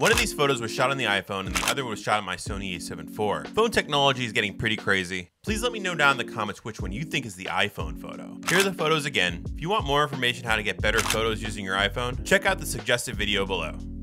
One of these photos was shot on the iPhone and the other was shot on my Sony a7 IV. Phone technology is getting pretty crazy. Please let me know down in the comments which one you think is the iPhone photo. Here are the photos again. If you want more information how to get better photos using your iPhone, check out the suggested video below.